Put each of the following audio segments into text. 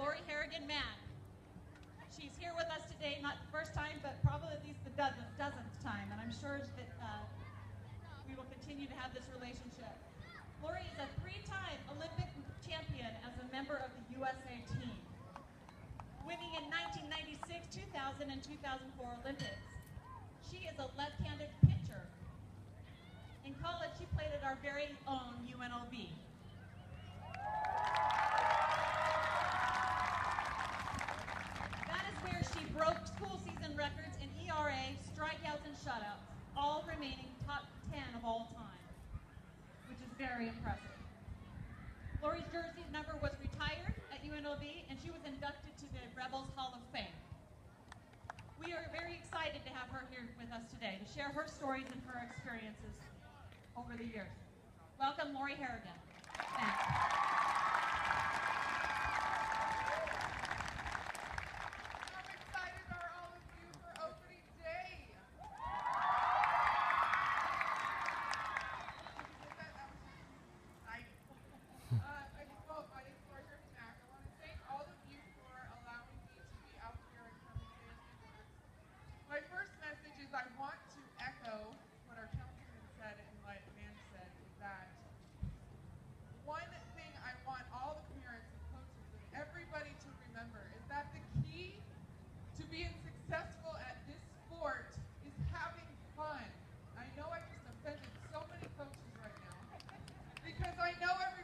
Lori Harrigan Mack. She's here with us today, not the first time, but probably at least the dozenth, dozenth time, and I'm sure that uh, we will continue to have this relationship. Lori is a three-time Olympic champion as a member of the USA team, winning in 1996, 2000, and 2004 Olympics. She is a left-handed pitcher. In college, she played at our very own UNLV. very impressive. Lori's jersey number was retired at UNLV, and she was inducted to the Rebels Hall of Fame. We are very excited to have her here with us today to share her stories and her experiences over the years. Welcome, Lori Harrigan. Thanks. know everyone.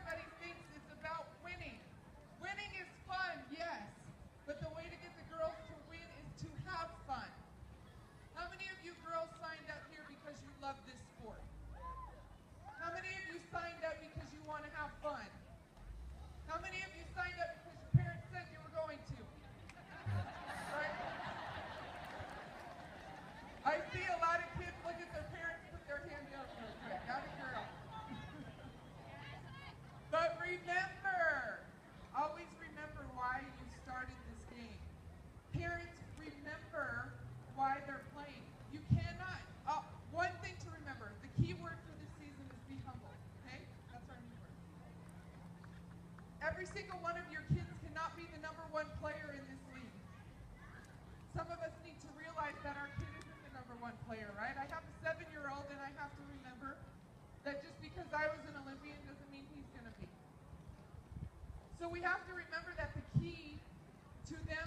one of your kids cannot be the number one player in this league. Some of us need to realize that our kid isn't the number one player, right? I have a seven-year-old and I have to remember that just because I was an Olympian doesn't mean he's going to be. So we have to remember that the key to them